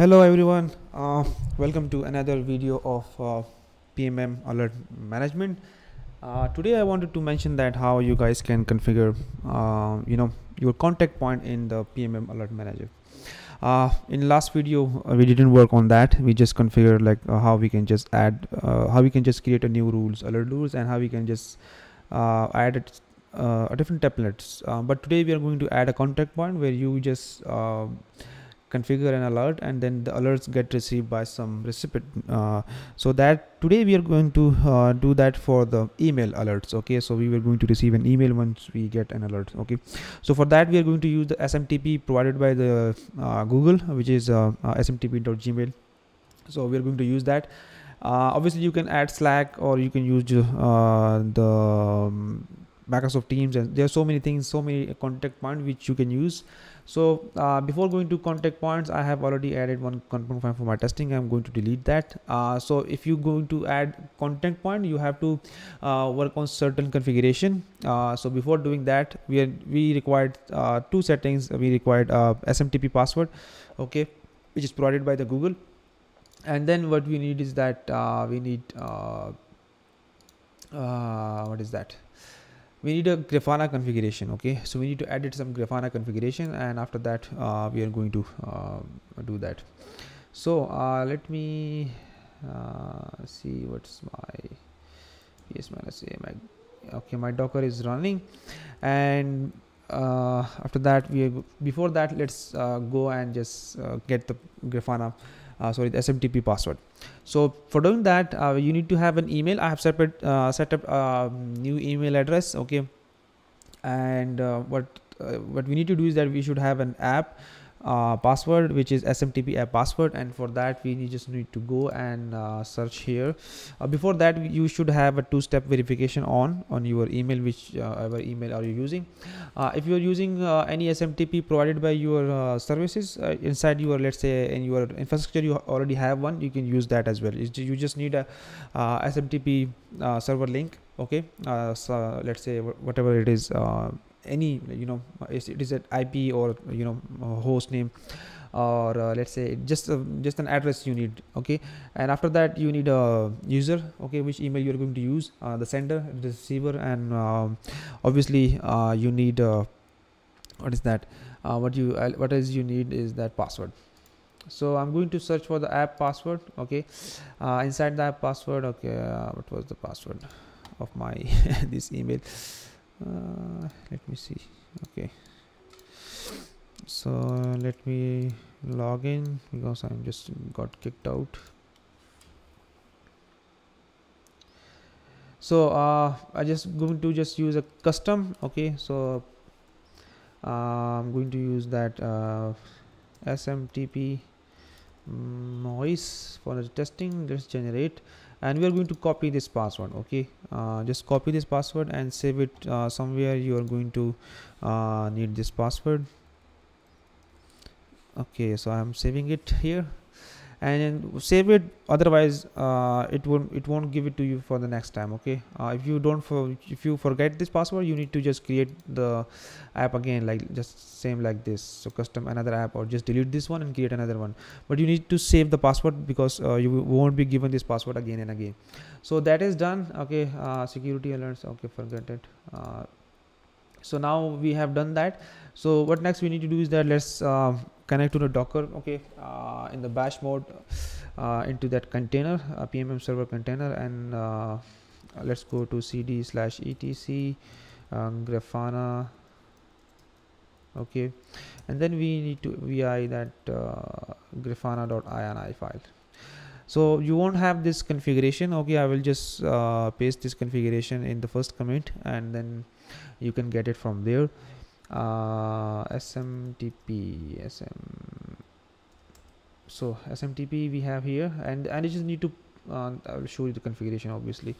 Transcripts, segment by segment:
hello everyone. Uh, welcome to another video of uh, pmm alert management. Uh, today i wanted to mention that how you guys can configure uh, you know your contact point in the pmm alert manager. Uh, in last video uh, we didn't work on that. We just configured like how we can just add how we can just create a new rules alert rules and how we can just add it a different templates. But today we are going to add a contact point where you just configure an alert and then the alerts get received by some recipient. Uh, so that today we are going to uh, do that for the email alerts okay? So we were going to receive an email once we get an alert okay? So for that we are going to use the smtp provided by the uh, google which is uh, uh, smtp.gmail so we are going to use that. Uh, obviously you can add slack or you can use the um, Microsoft Teams and there are so many things so many contact point which you can use so uh, before going to contact points I have already added one contact point for my testing. I'm going to delete that. Uh, so if you're going to add contact point you have to uh, work on certain configuration. Uh, so before doing that we are, we required uh, two settings. We required uh, SMTP password okay which is provided by the Google. And then what we need is that we need what is that we need a grafana configuration okay? So we need to edit some grafana configuration and after that uh, we are going to uh, do that. So uh, let me uh, see what's my ps minus a my okay my docker is running. And uh, after that we before that let's uh, go and just get the grafana sorry the smtp password. So for doing that uh, you need to have an email. I have separate uh, set up a um, new email address okay? And uh, what uh, what we need to do is that we should have an app uh, password which is smtp app password. And for that we just need to go and uh, search here. Uh, before that you should have a two-step verification on on your email which uh, email are you using. Uh, if you are using uh, any smtp provided by your services inside your let's say in your infrastructure you already have one you can use that as well. You just need a smtp server link okay? So let's say whatever it is any you know it is an ip or you know host name or uh, let's say just uh, just an address you need okay? And after that you need a user okay which email you're going to use uh, the sender the receiver and um, obviously uh, you need uh, what is that? Uh, what you what is you need is that password. So i'm going to search for the app password okay? Inside the app password okay what was the password of my this email uh, let me see. Okay. So let me log in because I'm just got kicked out. So uh, I just going to just use a custom. Okay. So uh, I'm going to use that uh, SMTP noise for the testing. Let's generate and we are going to copy this password okay? Uh, just copy this password and save it uh, somewhere you are going to uh, need this password. Okay so i'm saving it here and save it. Otherwise uh, it won't it won't give it to you for the next time okay? Uh, if you don't for if you forget this password you need to just create the app again like just same like this. So custom another app or just delete this one and create another one. But you need to save the password because uh, you won't be given this password again and again. So that is done okay? Uh, security alerts okay forget it uh, so now we have done that. So what next we need to do is that let's uh, connect to the docker okay uh, in the bash mode uh, into that container pmm server container and uh, let's go to cd slash etc um, grafana okay. And then we need to vi that uh, grafana.ini file. So you won't have this configuration okay i will just uh, paste this configuration in the first commit and then you can get it from there uh, smtp sm so smtp we have here and and you just need to uh, I will show you the configuration obviously.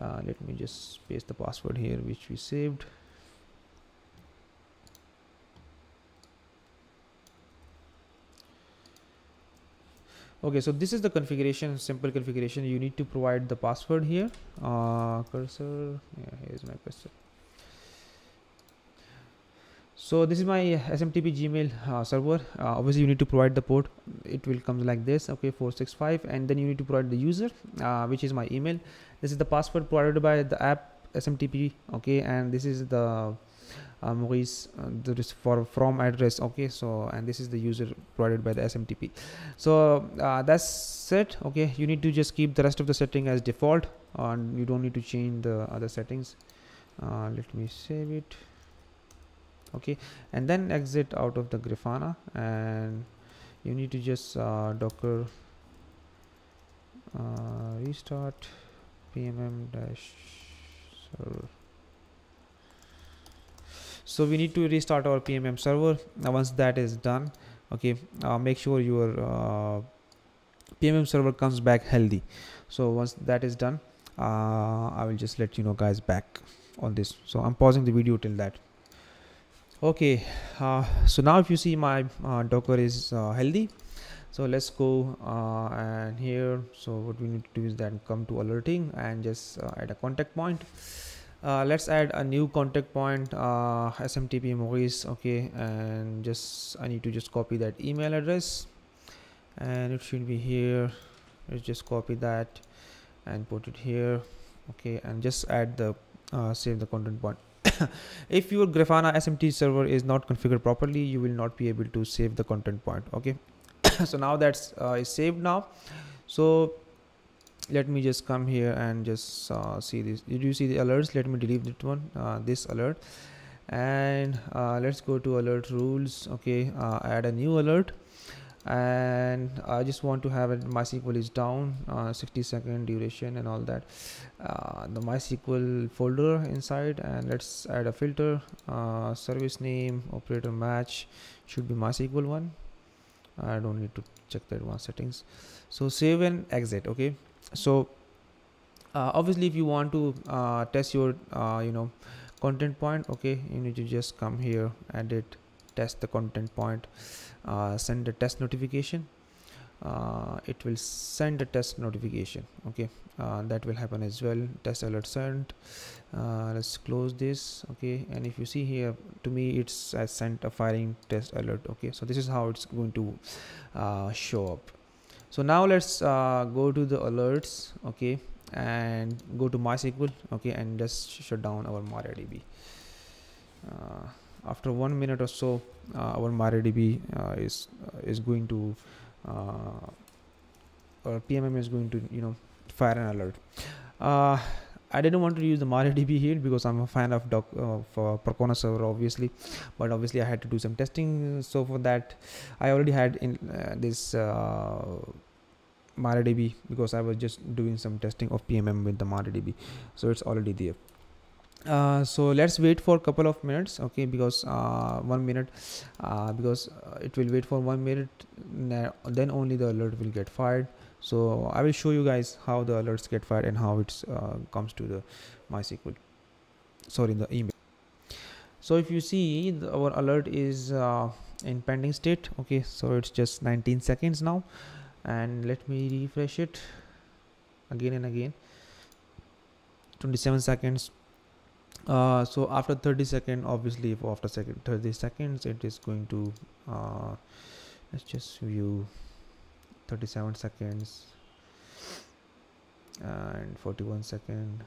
Uh, let me just paste the password here which we saved. Okay so this is the configuration simple configuration. You need to provide the password here. Uh, cursor yeah here's my cursor so this is my smtp gmail uh, server. Uh, obviously you need to provide the port. It will come like this okay 465 and then you need to provide the user uh, which is my email. This is the password provided by the app smtp okay and this is the uh, Maurice uh, for from address okay so and this is the user provided by the SMTP so uh, that's it okay. You need to just keep the rest of the setting as default and you don't need to change the other settings. Uh, let me save it okay. And then exit out of the grafana and you need to just uh, docker uh, restart pmm dash server. So we need to restart our pmm server. Now once that is done okay uh, make sure your uh, pmm server comes back healthy. So once that is done uh, i will just let you know guys back on this. So i'm pausing the video till that okay uh, so now if you see my uh, docker is uh, healthy. So let's go uh, and here so what we need to do is then come to alerting and just uh, add a contact point. Uh, let's add a new contact point smtp maurice okay and just i need to just copy that email address. And it should be here. Let's just copy that and put it here okay and just add the save the content point if your grafana smt server is not configured properly you will not be able to save the content point okay? So now that's uh, saved now. So let me just come here and just uh, see this. Did you see the alerts? Let me delete that one uh, this alert. And uh, let's go to alert rules okay? Uh, add a new alert and I just want to have it MySQL is down uh, 60 second duration and all that. Uh, the MySQL folder inside and let's add a filter uh, service name operator match should be MySQL one. I don't need to check the advanced settings. So save and exit okay? So uh, obviously if you want to uh, test your uh, you know content point okay you need to just come here and edit test the content point uh, send a test notification. Uh, it will send a test notification okay? Uh, that will happen as well. Test alert sent. Uh, let's close this okay? And if you see here to me it's I sent a firing test alert okay? So this is how it's going to uh, show up. So now let's uh, go to the alerts okay? And go to MySQL okay? And just shut down our MariaDB after one minute or so uh, our MariaDB uh, is uh, is going to or PMM is going to you know fire an alert. I didn't want to use the MariaDB here because I'm a fan of doc of uh, Percona server obviously. But obviously I had to do some testing so for that I already had in uh, this uh, MariaDB because I was just doing some testing of PMM with the MariaDB. So it's already there uh, so let's wait for a couple of minutes okay because uh, one minute uh, because uh, it will wait for one minute then only the alert will get fired. So i will show you guys how the alerts get fired and how it uh, comes to the mysql. Sorry the email. So if you see the, our alert is in pending state okay so it's just 19 seconds now. And let me refresh it again and again. 27 seconds uh, so after 30 seconds obviously if after second 30 seconds it is going to uh, let's just view 37 seconds and 41 second.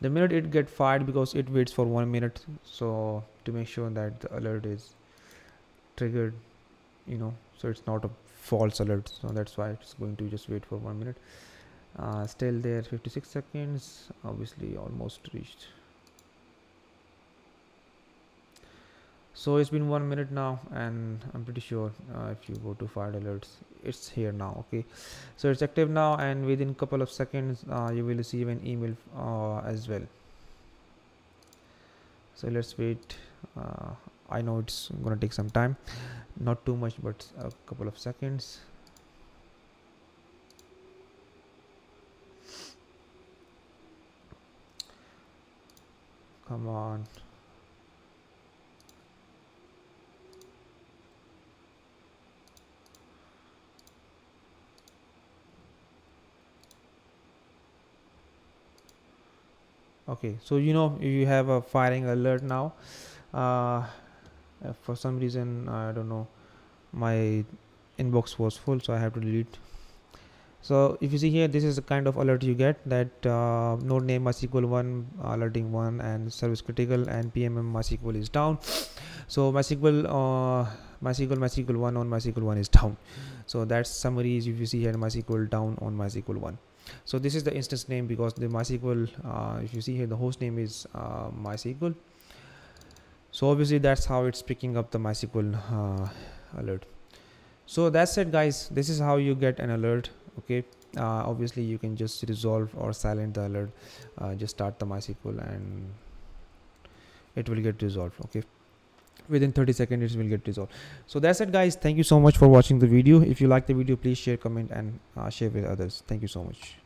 The minute it get fired because it waits for one minute so to make sure that the alert is triggered you know so it's not a false alert. So that's why it's going to just wait for one minute uh, still there 56 seconds. Obviously almost reached. So it's been one minute now and i'm pretty sure uh, if you go to fire alerts it's here now okay? So it's active now and within a couple of seconds uh, you will receive an email uh, as well. So let's wait. Uh, i know it's gonna take some time. Not too much but a couple of seconds Come on. okay so you know you have a firing alert now uh, for some reason I don't know my inbox was full so I have to delete so if you see here this is the kind of alert you get that uh, node name mysql 1 alerting 1 and service critical and pmm mysql is down. So mysql uh, mysql mysql 1 on mysql 1 is down. So that's summaries if you see here mysql down on mysql 1 so this is the instance name because the mysql uh, if you see here the host name is uh, mysql so obviously that's how it's picking up the mysql uh, alert. So that's it guys. This is how you get an alert okay? Uh, obviously you can just resolve or silent the alert. Uh, just start the mysql and it will get resolved okay? Within 30 seconds it will get resolved. So that's it guys. Thank you so much for watching the video. If you like the video please share comment and uh, share with others. Thank you so much